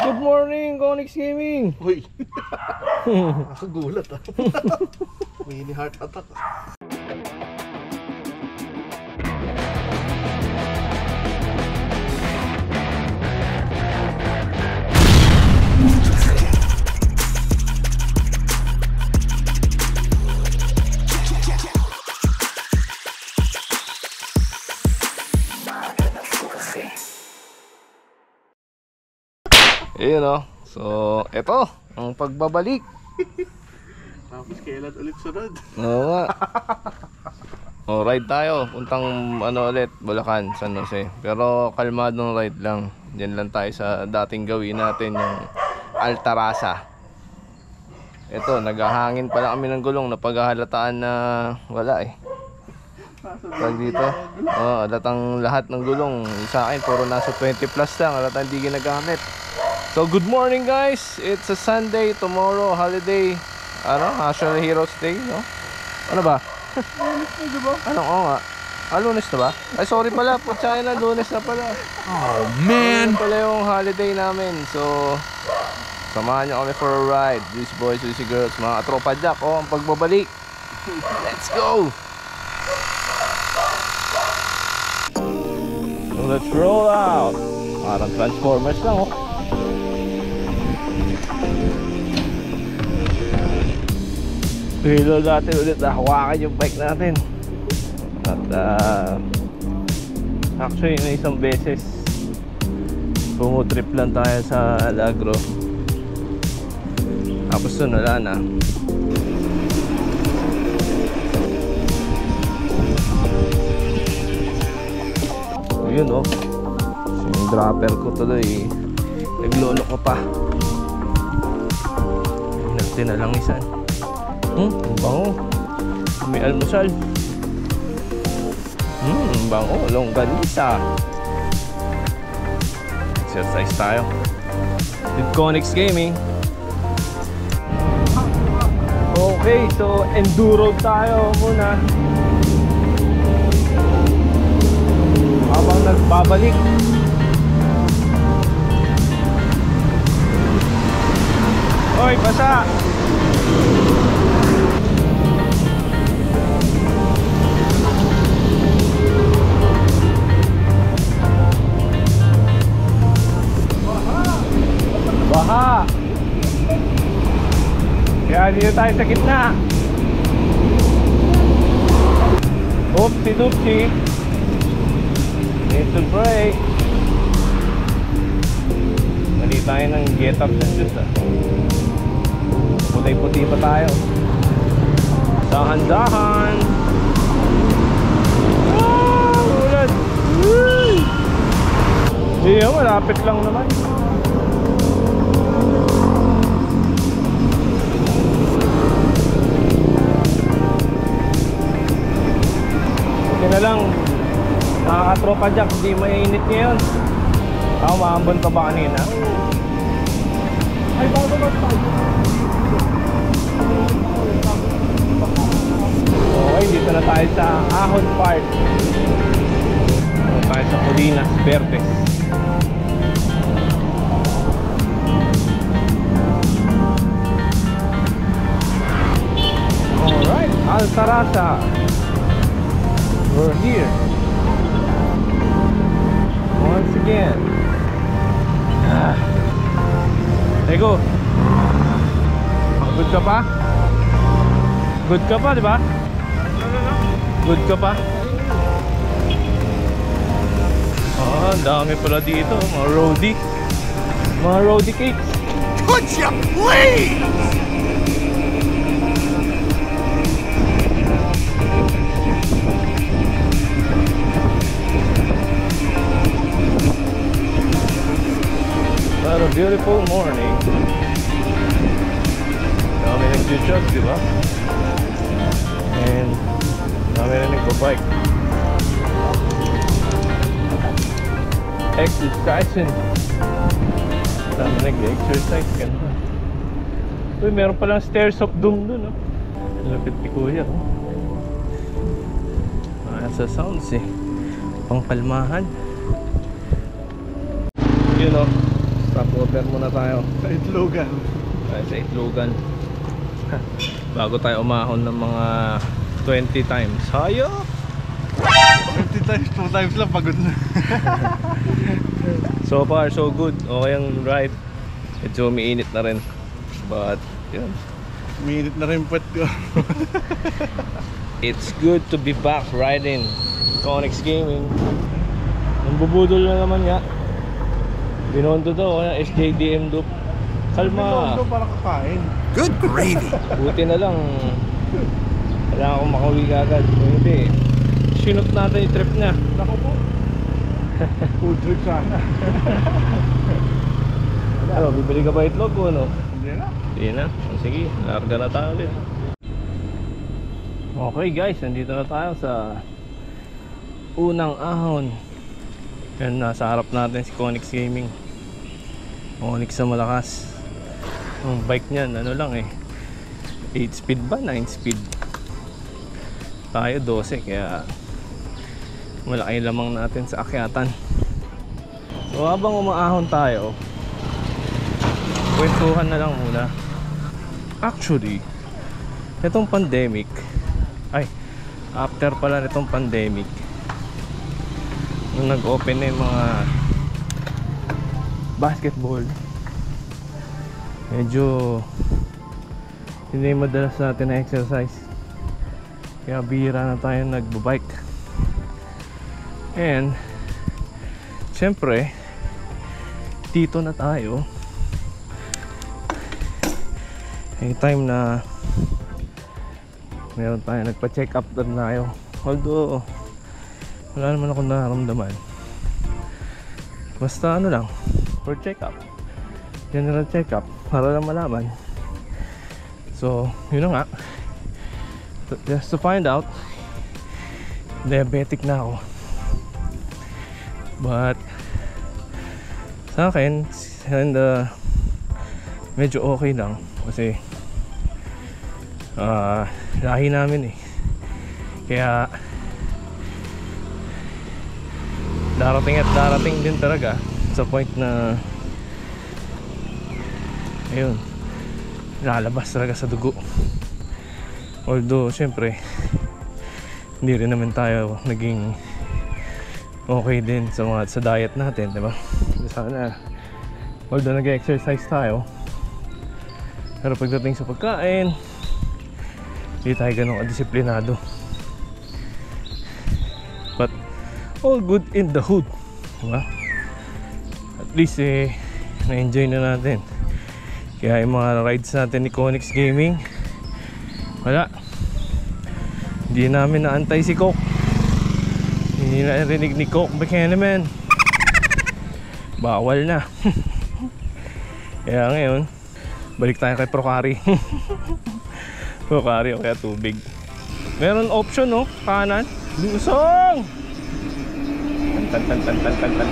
Good morning, Konix Gaming! Uy! Nakagulat ah. Mini heart attack ah. Ayun o. So, eto, ang pagbabalik. Tapos kailan ulit sunod? Oo nga. O, ride tayo. Puntang ano ulit, Bulacan, San Jose. Pero kalmadong ride lang. Diyan lang tayo sa dating gawin natin, yung Altarasa. Ito, naghahangin pala kami ng gulong. Napaghahalataan na wala eh. Pag dito, oh, halatang lahat ng gulong. Sa akin, puro nasa 20 plus lang. Halatang hindi ginagamit. So, good morning guys. It's a Sunday, tomorrow, holiday. Ano? National Heroes Day, no? Ano ba? Ano, oo nga. Ah, lunes na ba? Ay, sorry pala. Putsaya na, lunes na pala. Oh Man! man! pala yung holiday namin. So, samahan nyo kami for a ride. These boys, these girls, mga tropa jack. Oh, ang pagbabalik. Let's go! So, let's roll out. Parang Transformers lang, oh. Pilo natin ulit hawakan yung bike natin. At ah, actually na isang beses pumutrip lang tayo sa Alagro. Tapos doon wala na. Ayun oh. Yung dropper ko tuloy naglolo ko pa. Natin na lang isan. Hmm, ang bango. May almusal. Hmm, ang bango. Longganisa. Exercise tayo. With Conix Gaming. Okay, so enduro tayo muna. Habang nagbabalik. Oy, basa! Dito tayo sa gitna. Oopsie doopsie. Need to break. Mali tayo ng get up sa Diyos ah. Puti-puti pa tayo. Dahan-dahan. Ah, ulan. Woo! Malapit lang naman. Buti na lang Nakakatropa jack Hindi mainit ngayon Ako maambon ka ba kanina? Ay bago ba tayo? Okay dito na tayo sa Ahon Park Dito tayo sa Colinas Verdes Alright, Altarasa again ah. Ego Good ka pa? Good ka pa, di ba? Good ka pa? Ah, ang dami pala dito Mga roadie Mga roadie cakes Could you please? Beautiful morning. Dami nag-jog, di ba? And dami na nagpa-bike. Exercising. Dami nag-exercise ka na. Uy, meron palang stairs of doom dun, oh. Lapit ni Kuya, oh. Ah, sa sounds, eh. Pangkalmahan. Yun, oh. Stopover muna tayo Sa itlogan. tayo sa Itlogan. Bago tayo umahon ng mga 20 times. Hayo! 50 times, 2 times lang, pagod na. So far, so good. Okay ang ride. Medyo umiinit na rin. But, yun. Minute na rin puwet ko. It's good to be back riding Connex Gaming. Ang bubudol na naman nga. Binondo daw, kaya SJDM loop. Kalma. Ito para kakain. Good gravy. Buti na lang. Kailangan akong makauwi agad. Kung hindi, sinot natin yung trip niya. Nako po. Food trip sana. Ano, bibili ka ba itlog o ano? Hindi na. Hindi na. Sige, larga na tayo ulit. Okay guys, nandito na tayo sa unang ahon. Yan, nasa harap natin si Conix Gaming. Conix sa malakas. Ang bike niyan, ano lang eh. 8 speed ba? 9 speed. Tayo 12, kaya malaki lamang natin sa akyatan. So habang umaahon tayo, kwentuhan na lang muna. Actually, itong pandemic, ay, after pala nitong pandemic, nung nag-open na yung mga basketball, medyo hindi madalas natin na exercise. Kaya bihira na tayo nagbabike. And, syempre, dito na tayo anytime na meron tayo nagpa-check up na tayo although wala naman akong nararamdaman. Basta ano lang for check up general check up para lang malaman. So yun na nga. Just to find out diabetic na ako. But sa akin and uh, medyo okay lang. Kasi ah lahi namin eh. Kaya darating at darating din talaga sa point na ayun lalabas talaga sa dugo. Although syempre hindi rin naman tayo naging okay din sa mga sa diet natin di ba? Sana although nag-exercise tayo pero pagdating sa pagkain hindi tayo ganun kadisiplinado all good in the hood diba? at least eh na-enjoy na natin. Kaya yung mga rides natin ni Conix Gaming wala. Hindi namin naantay si Coke. Hindi na rinig ni Coke Buchanan bawal na. Kaya ngayon balik tayo kay Procari Procari o kaya tubig. Meron option no? Kanan? Lusong tan tan tan tan tan tan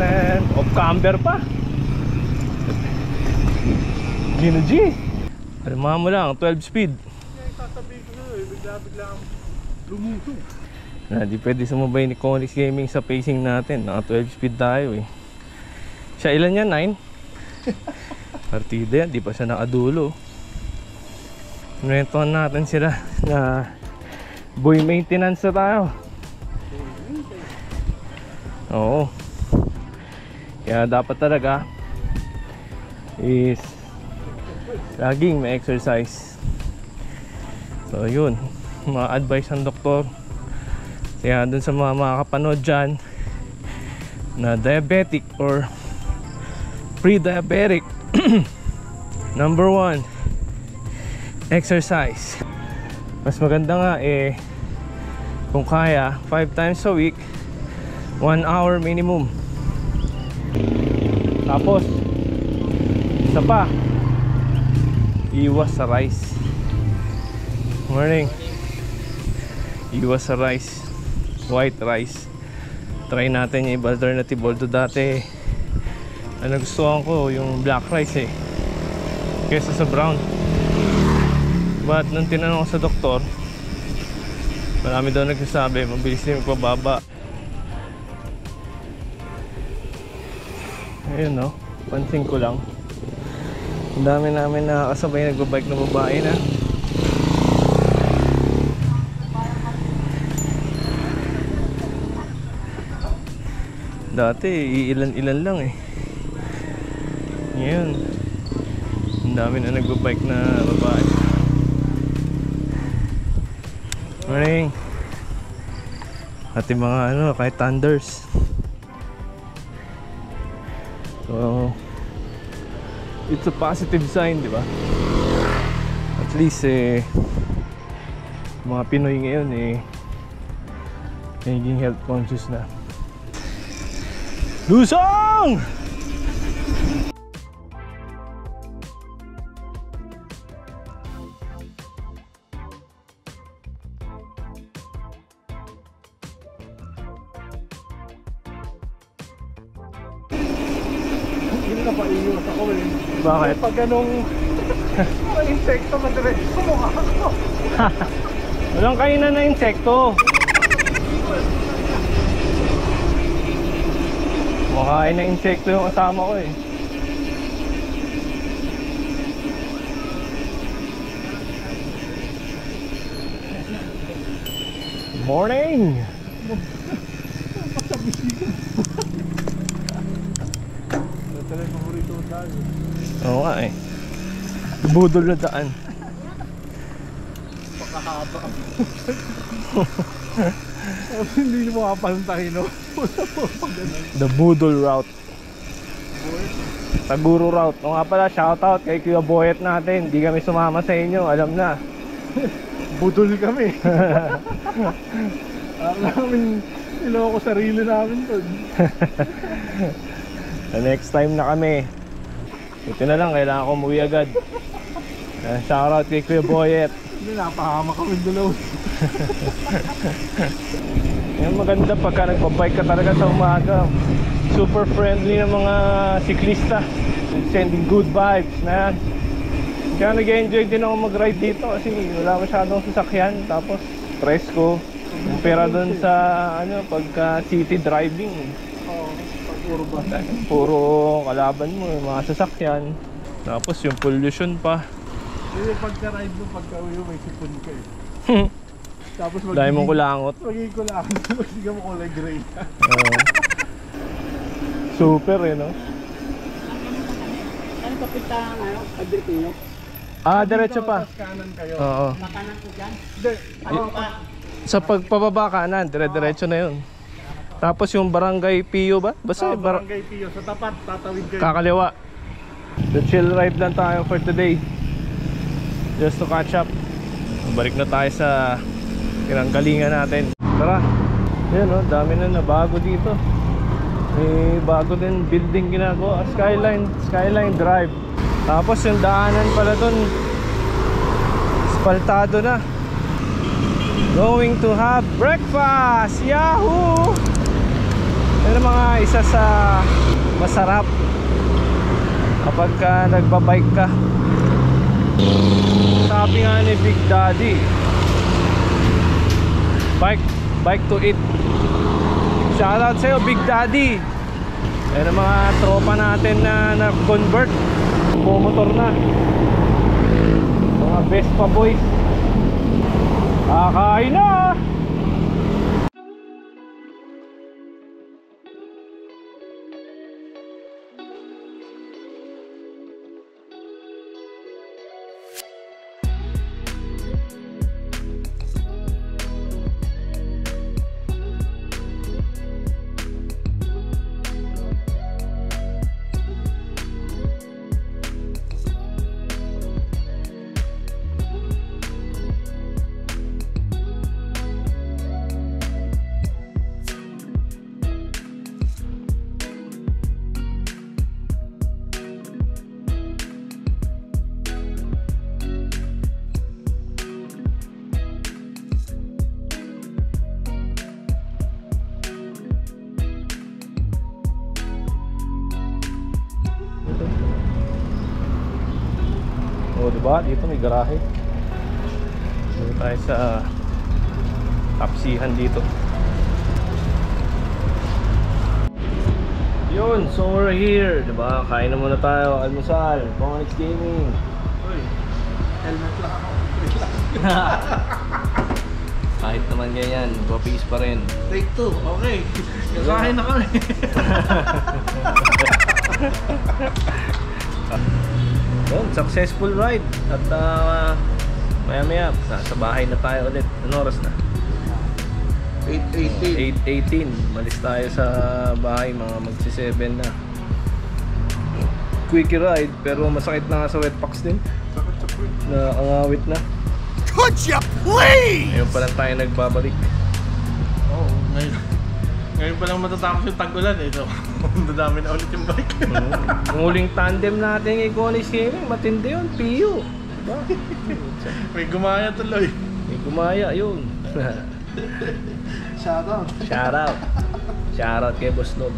tan Off camber pa Gino G Alam mo lang, 12 speed Sasabihin ko na, bigla bigla lumuto na, Di pwede sumabay ni Conix Gaming sa pacing natin Naka 12 speed tayo eh Siya ilan yan? 9? Partida yan, di pa siya nakadulo Inventohan natin sila na boy maintenance na tayo. Oo. Kaya dapat talaga is laging may exercise. So yun. Mga advice ng doktor. Kaya dun sa mga makakapanood dyan na diabetic or pre-diabetic number one exercise. Mas maganda nga eh kung kaya 5 times a week 1 hour minimum. Tapos isa pa iwas sa rice. Morning. Iwas sa rice. White rice. Try natin yung iba alternative although dati. Ang nagustuhan ko yung black rice eh kesa sa brown but nung tinanong ko sa doktor Marami daw nagsasabi, mabilis na yung pagbaba. Ayun no, pansin ko lang. Ang dami namin nakakasabay nagbabike na babae na. Dati, ilan-ilan lang eh. Ngayon, ang dami na nagbabike na babae. Morning! Ating mga ano, kahit thunders. So, it's a positive sign, di ba? At least, eh, mga Pinoy ngayon, eh, naging health conscious na. Lusong! Bakit? Pag anong mga insekto madiretso sa mukha ko. Walang kainan na insekto. Makain na insekto yung kasama ko eh. Morning! Ito talaga yung paborito tayo. Oo nga eh. Budol na daan. Pakahaba. Hindi mo makapantay no. The Budol Route. Taguro Route. O nga pala, shoutout kay Kuya Boyet natin. Hindi kami sumama sa inyo, alam na. Budol kami. Alam namin, niloko sarili namin to. The next time na kami. Ito na lang, kailangan ko umuwi agad. Uh, shoutout kay Kuya Boyet. Hindi, napahama kami dalaw. Yan maganda pagka nagbabike ka talaga sa umaga. Super friendly ng mga siklista. Sending good vibes na Kaya nag-enjoy din ako mag-ride dito kasi wala masyadong sasakyan. Tapos presko. Kumpara doon sa ano, pagka city driving. Pag urban. Puro kalaban mo, yung mga sasakyan. Tapos yung pollution pa. Hindi, pagka-ride mo, pagka-uwi mo, may sipon ka eh. Tapos mag- Dahil mong kulangot. Magiging ko lang. Magsigam mo kulay gray. Oo. super eh, no? Ano papunta ng ano? Agripino? Ah, diretso pa. Tapos kanan kayo. Oo. Makanan ko dyan. Hindi, Ano pa? Sa pagpababa kanan, dire-diretso na yun. Tapos yung barangay Pio ba? Basta bar- barangay Pio, sa tapat, tatawid kayo. kakaliwa. The chill ride lang tayo for today. Just to catch up. Balik na tayo sa pinanggalingan natin. Tara. Yan oh, dami na nabago dito. May bago din building ginagawa. Skyline, Skyline Drive. Tapos yung daanan pala dun, spaltado na. Going to have breakfast! Yahoo! Ang mga isa sa masarap kapag ka nagbabike ka. Sabi nga ni Big Daddy, bike, bike to eat. Shoutout sa'yo Big Daddy. Ang mga tropa natin na na-convert. Bumotor na. Mga Vespa boys. Kakain na! Oh, di ba? Dito may garahe. Dito tayo sa tapsihan dito. Yun, so we're here, di ba? Kain na muna tayo, almusal, Pongix Gaming. Uy, helmet lang ako. Kahit naman ganyan, guwapis pa rin. Take two, okay. Kakain na kami. Yun, successful ride. At uh, maya maya, nasa bahay na tayo ulit. Ano oras na? 8.18. 8.18. Malis tayo sa bahay, mga magsi 7 na. Quickie ride, pero masakit na nga sa din. Sakit sa puwit. Na angawit na. Could you please? Ngayon pa lang tayo nagbabalik. Oo, ngayon. Ngayon pa lang matatapos yung tag-ulan eh. So, dadami na ulit yung bike. Ang huling tandem natin kay Conis Gaming, matindi yun, Pio. Diba? May gumaya tuloy. May gumaya, yun. Shout out. Shout out. Shout out kay Boss Nob.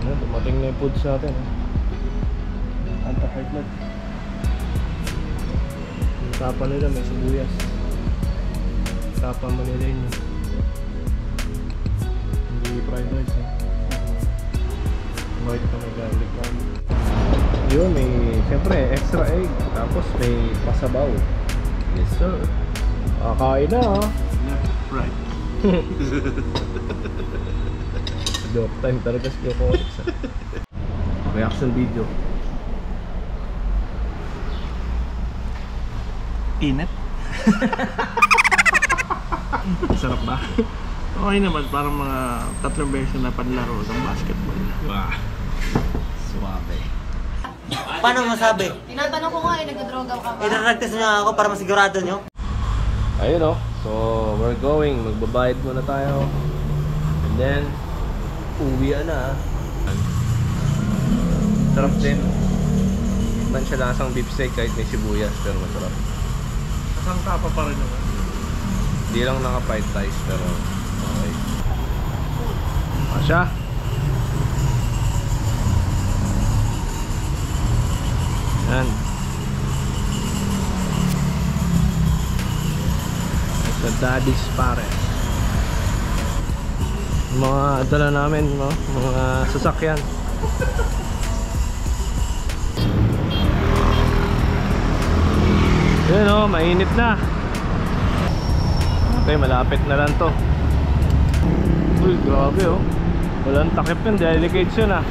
Ano, dumating na yung foods natin. eh. Anti-heart nut. Yung tapa nila may sibuyas. Tapa Manila yun. eh. Hindi fried rice eh. White pa may garlic lang. Yun, may siyempre extra egg. Tapos may pasabaw. Yes sir. Kakain na ah. Left, right. Joke time talaga si Joko Onyx ah. Reaction video. Init. Sarap ba? Okay naman, parang mga tatlong beses na panlaro ng basketball. Bah. Suwabe. Paano masabi? Tinatanong ko nga eh, nagdodroga ka ba? Idaragtas niyo ako para masigurado niyo. Ayun oh. So, we're going. Magbabayad muna tayo. And then, uwi na. Sarap din. Man siya lasang beef steak kahit may sibuyas pero masarap. Kasang tapa pa rin naman. Hindi lang naka-fried rice pero okay. Masya. Yan. Sa Daddy's Pares. Mga dala namin, no? mga sasakyan. Yun o, mainit na. Okay, malapit na lang to. Uy, grabe oh. Walang takip yun, delicates yun ah.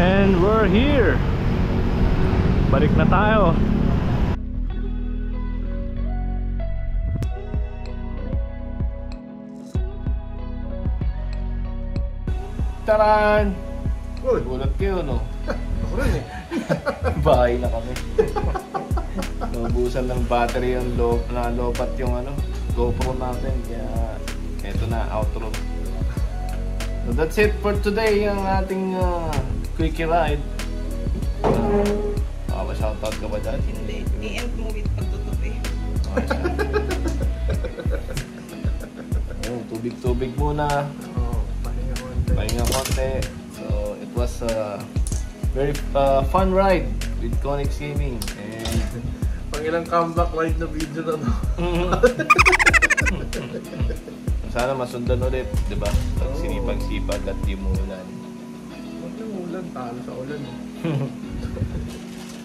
And we're here. Balik na tayo. Taran! Uy, Gulat kayo, no? ako rin eh. Bahay na kami. Naubusan ng battery yung low, na lobat yung ano, GoPro natin. Kaya eto na, outro. So that's it for today, ang ating uh, quickie ride. Uh, uh, shoutout ka ba dyan? Hindi. I-end mo with pagtutupi. Ayun, tubig-tubig muna. Pahinga konti. So, it was a very uh, fun ride with Conix Gaming. And Pang ilang comeback ride na video na no. sana masundan ulit, di ba? Pag sinipag-sipag at di mo ulan. Huwag nang ulan, talo sa ulan eh.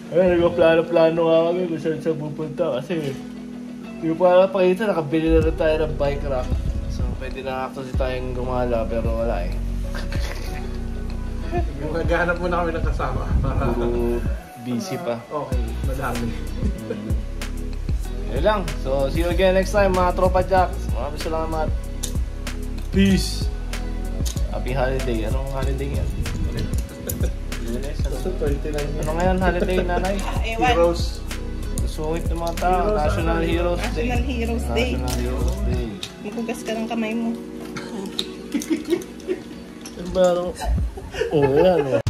Ayun, nagpa-plano-plano nga kami kung saan siya pupunta kasi yung para pakita, nakabili na rin tayo ng bike rack. So, pwede na actually tayong gumala pero wala eh. Maghanap muna kami ng kasama. Para Puro busy pa. okay, madami. Yun lang. So, see you again next time mga Tropa Jacks. Maraming salamat. Peace! Happy holiday. Anong holiday yan? Ano? So, 29 ngayon holiday, nanay? Heroes. Sungit ng mga tao. National? Heroes Day. National Heroes Day. National Heroes Day. Magugas ka ng kamay mo. Pero, oh, yan.